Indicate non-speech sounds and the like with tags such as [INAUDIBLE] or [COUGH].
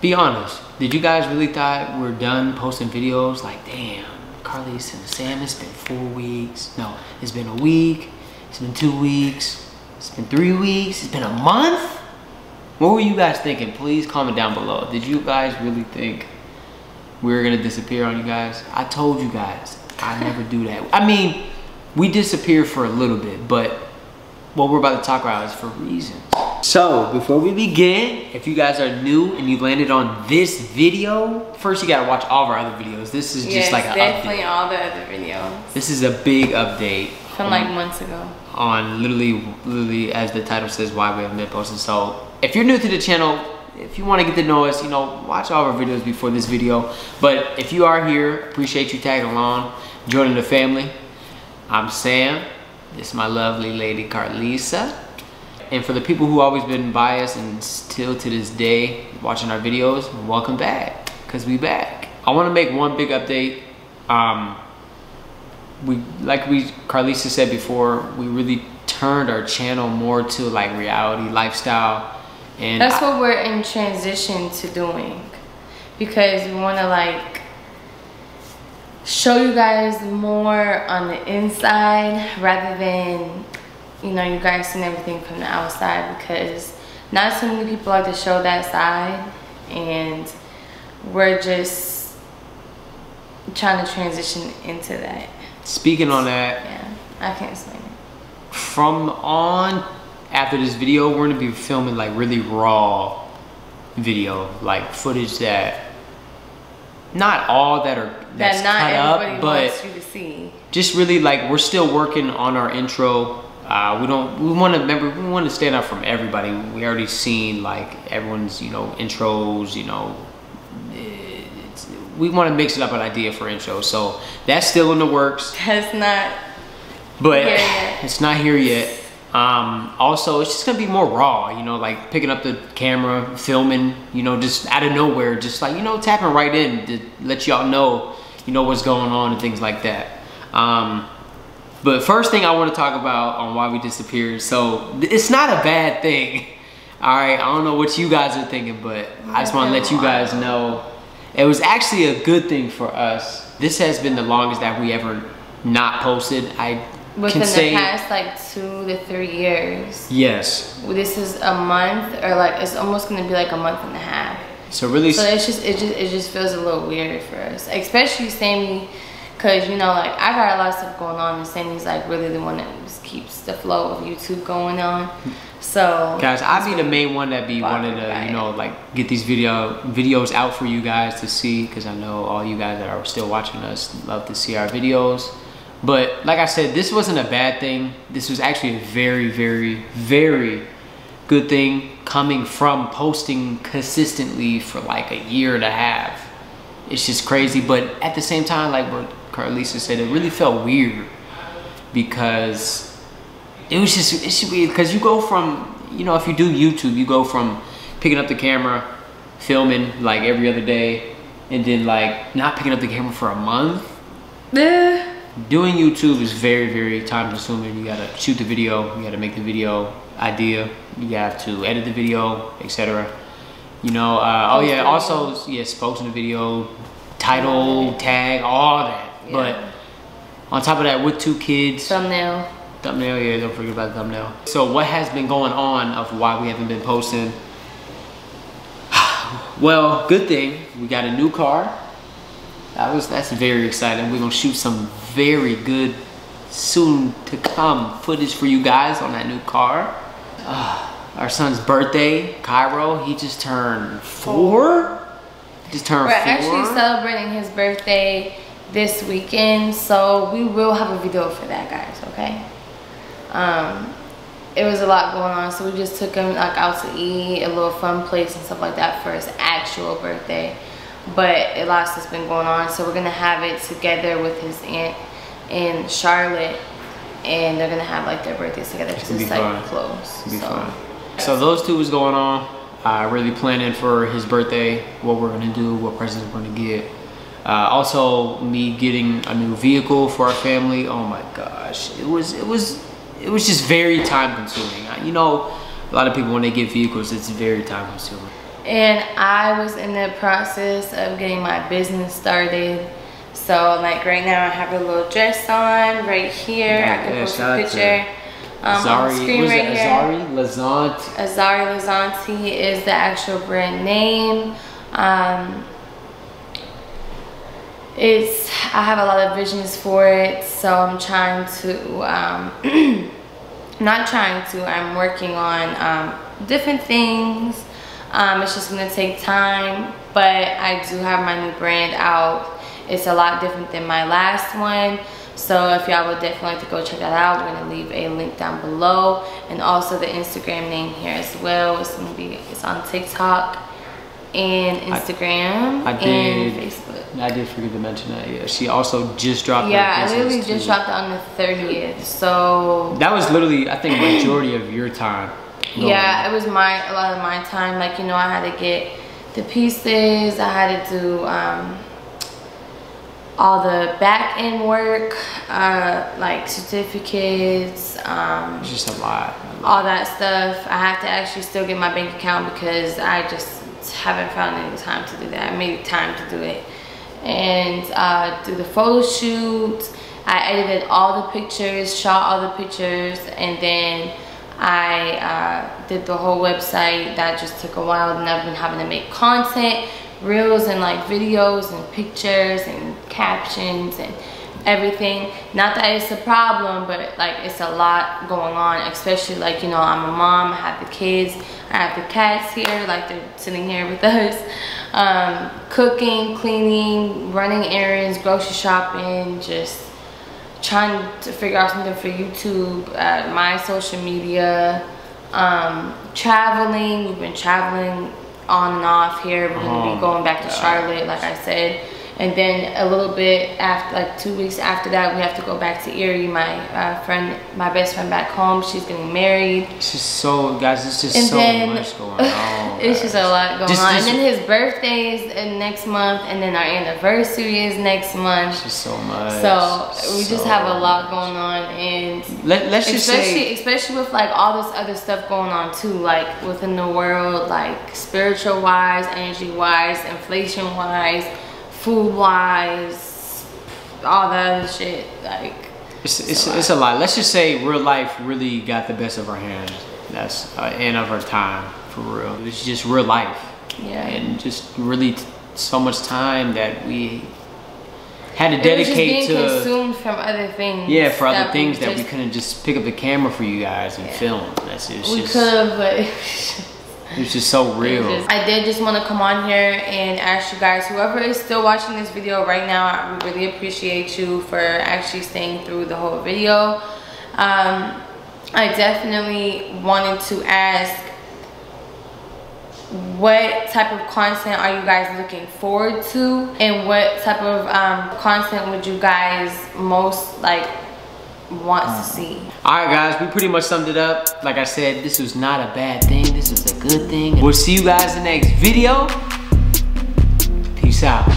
be honest. Did you guys really thought we're done posting videos? Like, damn, Carlisa and Sam, it's been four weeks. No, it's been a week. It's been two weeks. It's been three weeks. It's been a month. What were you guys thinking? Please comment down below. Did you guys really think we were gonna disappear on you guys? I told you guys, I never do that. I mean, we disappear for a little bit, but what we're about to talk about is for reasons. So, before we begin, if you guys are new and you landed on this video, first you gotta watch all of our other videos. This is just yes, like an definitely update. all the other videos This is a big update from like months ago. on literally, literally as the title says, why we haven't been posting. So, if you're new to the channel, if you want to get to know us, you know, watch all of our videos before this video. But if you are here, appreciate you tagging along, joining the family. I'm Sam. This is my lovely lady Carlisa. And for the people who always been biased and still to this day watching our videos, welcome back, cause we back. I want to make one big update. Um, we like we Carlisa said before, we really turned our channel more to like reality lifestyle, and That's I- what we're in transition to doing because we want to like show you guys more on the inside rather than you know you guys seeing everything from the outside because not so many people like to show that side and we're just trying to transition into that. Speaking on that, yeah i can't explain it. from on after this video, we're gonna be filming like really raw video, like footage that not all that are that's that not cut up, but wants you to see. just really like we're still working on our intro. Uh, we don't. We want to remember. We want to stand out from everybody. We already seen like everyone's you know intros. You know, we want to mix it up an idea for intros. So that's still in the works, that's not but [LAUGHS] it's not here yet. Um, also, it's just gonna be more raw. You know, like picking up the camera, filming. You know, just out of nowhere, just like you know, tapping right in to let y'all know, you know, what's going on and things like that. Um, but first thing I want to talk about on why we disappeared. So it's not a bad thing. [LAUGHS] All right, I don't know what you guys are thinking, but I just want to let you guys know it was actually a good thing for us. This has been the longest that we ever not posted. I within can say the past like two to three years. yes. This is a month, or like it's almost gonna be like a month and a half. So really, So it's just it just it just feels a little weird for us, especially Sammy, cause you know like I got a lot of stuff going on, and Sammy's like really the one that just keeps the flow of YouTube going on. So guys, I be the main one that be wanting to, right. you know, like get these video videos out for you guys to see, because I know all you guys that are still watching us love to see our videos. But like I said, this wasn't a bad thing. This was actually a very, very, very good thing coming from posting consistently for like a year and a half. It's just crazy, but at the same time, like what Carlisa said, it really felt weird because it was just it should be because you go from you know if you do YouTube, you go from picking up the camera, filming like every other day, and then like not picking up the camera for a month. Eh, Doing YouTube is very very time consuming. You gotta shoot the video, you gotta make the video idea, you have to edit the video, etc. You know, uh, oh yeah, also yes, posting the video, title, tag, all that. Yeah. But on top of that, with two kids, thumbnail. Thumbnail, yeah, don't forget about the thumbnail. So what has been going on of why we haven't been posting? [SIGHS] well, good thing, we got a new car. That was that's very exciting. We're gonna shoot some very good soon to come footage for you guys on that new car. Ah, [SIGHS] our son's birthday, Cairo, he just turned four. He just turned We're four. actually celebrating his birthday this weekend, so we will have a video for that, guys. Okay. Um, it was a lot going on, so we just took him like out to eat, a little fun place and stuff like that for his actual birthday. But a lot has been going on, so we're gonna have it together with his aunt in Charlotte, and they're gonna have like their birthdays together because it's be like fun. close. It'll be so. fun. So those two was going on. Uh, really planning for his birthday, what we're gonna do, what presents we're gonna get. Uh, also, me getting a new vehicle for our family. Oh my gosh, it was it was it was just very time consuming. You know, a lot of people when they get vehicles, it's very time consuming. and I was in the process of getting my business started. So like right now I have a little dress on right here. Yeah, I can yeah, post a picture. Um, on Azari, screen right it. Azari Lazant? Azari Lazanti is the actual brand name. Um, it's I have a lot of visions for it, so I'm trying to um, [CLEARS THROAT] not trying to. I'm working on um, different things. Um, it's just gonna take time, but I do have my new brand out. It's a lot different than my last one. So if y'all would definitely like to go check that out, we're gonna leave a link down below and also the Instagram name here as well. It's gonna be it's on TikTok and Instagram I and did- Facebook. I did forget to mention that. Yeah, she also just dropped. Yeah, I literally just too. dropped it on the 30th. So That was literally, I think, majority of your time. Yeah, it was my a lot of my time. Like you know, I had to get the pieces. I had to do um, all the back end work, uh, like certificates, um, It's just a lot. all that stuff. I have to actually still get my bank account because I just haven't found any time to do that. I made time to do it and uh, do the photo shoot. I edited all the pictures, shot all the pictures, and then I uh, did the whole website. That just took a while, and I've been having to make content, reels, and like videos and pictures and captions and everything. Not that it's a problem, but like it's a lot going on, especially like, you know, I'm a mom, I have the kids, I have the cats here, like they're sitting here with [LAUGHS] us. Um, cooking, cleaning, running errands, grocery shopping, just trying to figure out something for YouTube, uh, my social media, um, traveling. We've been traveling on and off here. We're gonna Oh be going back to Charlotte, like I said. And then a little bit after, like two weeks after that, we have to go back to Erie. My uh, friend, my best friend back home, she's getting married. It's just so, guys, it's just And so then much [LAUGHS] going on. it's just a lot going on. and then his birthday is uh, next month, and then our anniversary is next month. It's just so much. So we just have a lot going on, and Let, let's just especially say, especially with like all this other stuff going on too, like within the world, like spiritual wise, energy wise, inflation wise, food wise, all that other shit. Like it's, it's, it's a lot. Let's just say real life really got the best of our hands. That's, uh, and of our time, for real. It's just real life. yeah. And just really t- so much time that we had to it was just being dedicate to. consumed from other things. Yeah, for other things that we couldn't just pick up the camera for you guys and film. That's it. We just could have, but [LAUGHS] it's just so real. Just- I did just want to come on here and ask you guys, whoever is still watching this video right now, I really appreciate you for actually staying through the whole video. Um, I definitely wanted to ask, what type of content are you guys looking forward to? And what type of um, content would you guys most like want to see? All right, guys, we pretty much summed it up. Like I said, this was not a bad thing. This was a good thing. We'll see you guys in the next video. Peace out.